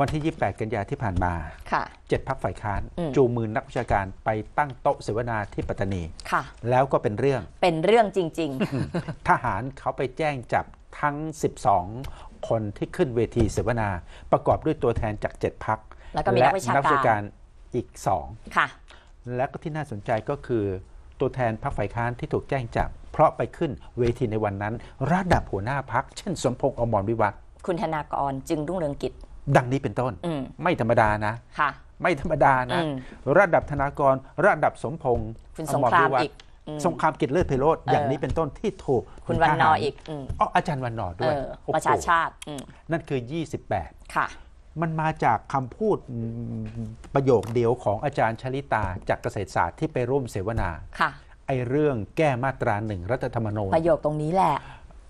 วันที่ 28 กันยาที่ผ่านมาค่ะเจ็ดพักฝ่ายค้านอืมจูงมือนักวิชาการไปตั้งโต๊ะเสวนาที่ปัตตานีค่ะแล้วก็เป็นเรื่อง เป็นเรื่องจริงทหารเขาไปแจ้งจับทั้ง 12 คนที่ขึ้นเวทีเสวนา ประกอบด้วยตัวแทนจาก7พักแล้วก็มีนักวิชาการการอีกๆค่ะ2และก็ที่น่าสนใจก็คือตัวแทนพักฝ่ายค้านที่ถูกแจ้งจับ เพราะไปขึ้นเวทีในวันนั้น ระดับหัวหน้าพักเช่น สมพงษ์อมรวิวัฒน์คุณธนากรจึงรุ่งเรืองกิจ ดังนี้เป็นต้นอืมไม่ธรรมดานะค่ะ ไม่ธรรมดานะอืมระดับธนากร ระดับสมพงษ์คุณสงครามอวิวัฒน์อีกอืมสงครามกิจเลิศเพโรธเอออย่างนี้เป็นต้นที่ถูกคุณวันนอทหารอีกอืมอ๋ออาจารย์วันนอร์เอด้วยอโอ้โหประชาชาติอืมนั่นคือ 28 ค่ะ มันมาจากคำพูดอืมประโยคเดียวของอาจารย์ชลิตาจากเกษตรศาสตร์ที่ไปร่วมเสวนาค่ะไอ้เรื่องแก้มาตราหนึ่งรัฐธรรมนูญประโยคตรงนี้แหละ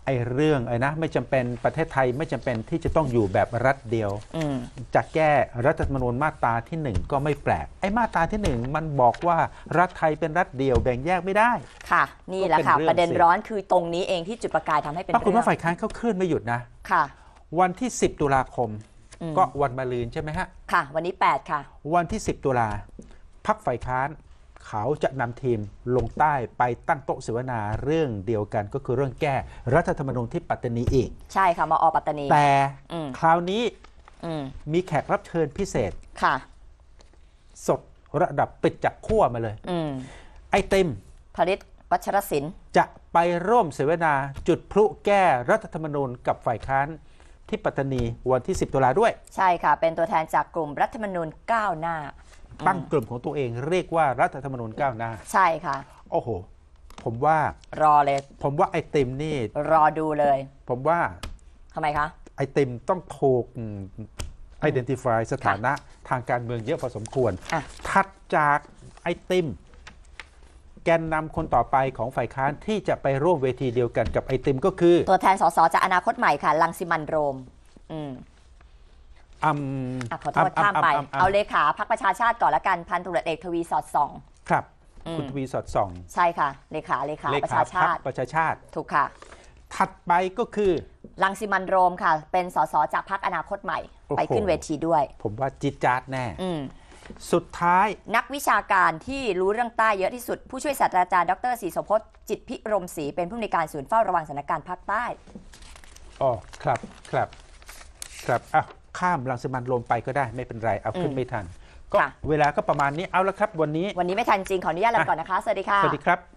ไอ้เรื่องไอ้นะไม่จำเป็นประเทศไทยไม่จำเป็นที่จะต้องอยู่แบบรัฐเดียวอืมจะแก้รัฐธรรมนูญมาตราที่หนึ่งก็ไม่แปลก ไอ้มาตราที่หนึ่งมันบอกว่ารัฐไทยเป็นรัฐเดียวแบ่งแยกไม่ได้ ค่ะ นี่แหละค่ะก็เป็นเรื่องประเด็นสิร้อนคือตรงนี้เองที่จุดประกายทำให้เป็นปรากฏเรื่อว่างฝ่ายค้านเขาเคลื่อนไม่หยุดนะค่ะ วันที่ 10 ตุลาคมอืมก็วันมะรืนใช่ไหมฮะค่ะ วันนี้ 8 ค่ะ วันที่ 10 ตุลาพักฝ่ายค้าน เขาจะนำทีมลงใต้ไปตั้งโต๊ะเสวนาเรื่องเดียวกันก็คือเรื่องแก้รัฐธรรมนูญที่ปัตตานีอีก ใช่ค่ะมอปัตตานี แต่อืมคราวนี้อืมมีแขกรับเชิญพิเศษค่ะ สดระดับปิดจากขั้วมาเลยอืมไอติมผลิตวัชรศิลป์จะไปร่วมเสวนาจุดพลุแก้รัฐธรรมนูญกับฝ่ายค้านที่ปัตตานีวันที่ 10 ตุลาด้วย ใช่ค่ะ เป็นตัวแทนจากกลุ่มรัฐธรรมนูญก้าวหน้า ตั้งกลุ่มของตัวเองเรียกว่ารัฐธรรมนูญก้าวหน้า ใช่ค่ะ โอ้โห ผมว่ารอเลย ผมว่าไอติมนี่รอดูเลย ผมว่าทำไมคะ ไอติมต้องถูก identify สถานะทางการเมืองเยอะพอสมควร อะ ถัดจากไอติม แกนนำคนต่อไปของฝ่ายค้านที่จะไปร่วมเวทีเดียวกันกับไอติมก็คือ ตัวแทนสสจากอนาคตใหม่ค่ะ ลังสิมันโรม อืม อัมอะขอโทษข้ามไปเอาเลขาพักประชาชาติก่อนละกันพันตุรวจเอกทวีสอดส่อง ครับ อืม คุณทวีสอดส่องใช่ค่ะ เลขาเลขาเลประขาชาพรรชาคติประชาชาติ ถูกค่ะถัดไปก็คือ ลังสิมันโรมค่ะ เป็นสสจากพักอนาคตใหม่ โอ้โห ไปขึ้นเวทีด้วย ผมว่าจิตจาดแน่ อืม สุดท้ายนักวิชาการที่รู้เรื่องใต้เยอะที่สุด ผู้ช่วยศาสตราจารย์ดรศรีโสพจน์จิตพิรมศรีเป็นผู้อำนวยการศูนย์เฝ้าระวังสถานการณ์ภาคใต้ อ๋อครับครับ ครับอะ ข้ามลังสมันลมไปก็ได้ไม่เป็นไรเอาขึ้นอืมไม่ทัน ก็ค่ะเวลาก็ประมาณนี้เอาละครับ วันนี้วันนี้ไม่ทันจริงขออนุญาตลาไปก่อนนะคะสวัสดีค่ะสวัสดีครับ